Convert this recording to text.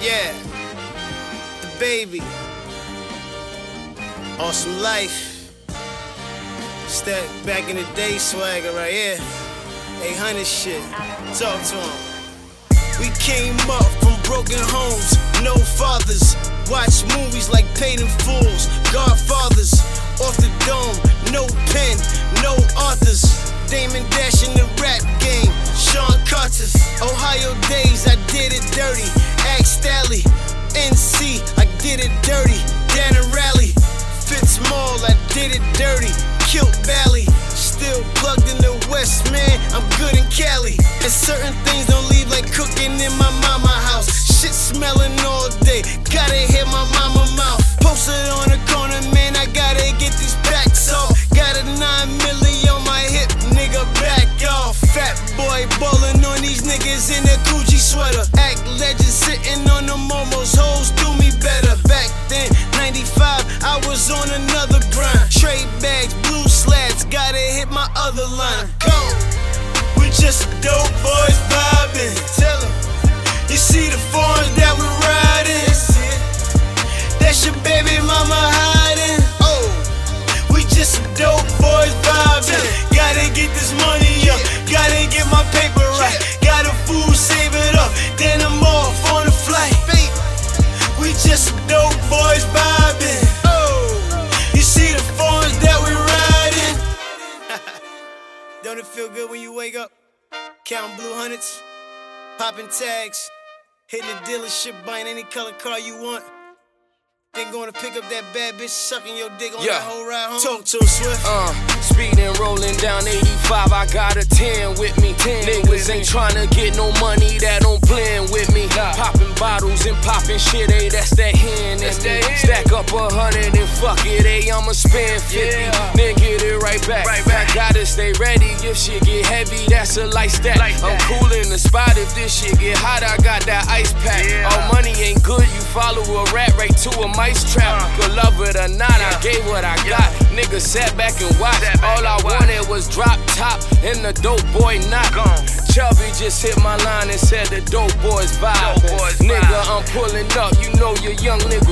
Yeah, the baby. Awesome life. Step back in the day swagger right here. 800 shit. Talk to him. We came up from broken homes, no fathers. Watch movies like niggas in a Gucci sweater. Act legend sitting on the momos, hoes do me better. Back then, 95, I was on another grind. Trade bags, blue slats, gotta hit my other line. Go. We just dope boys vibing. Tell 'em. You see the forms that we riding. That's your baby mama hiding. Oh, we just dope boys vibing. Then I'm off on the flight. We just some dope boys vibing. You see the forms that we riding. Don't it feel good when you wake up? Counting blue hundreds, popping tags, hitting the dealership, buying any color car you want. Then going to pick up that bad bitch, sucking your dick on Yeah. that whole ride home. Talk to him, Swift. Uh, speeding, rolling down 85. I got a 10 with me. 10 Niggas ain't tryna get no money that don't blend with me. Popping bottles and popping shit, hey, that's that hand. That's that Stack up a hundred and fuck it, hey, I'ma spend 50. Then ready if shit get heavy, that's a light stack. I'm cool in the spot if this shit get hot, I got that ice pack. All money ain't good, you follow a rat right to a mice trap. Good love it or not, I gave what I got. Niggas sat back and watched. All I wanted was drop top and the dope boy knock. Chubbie just hit my line and said the dope boys vibe. Nigga, I'm pulling up, you know your young nigga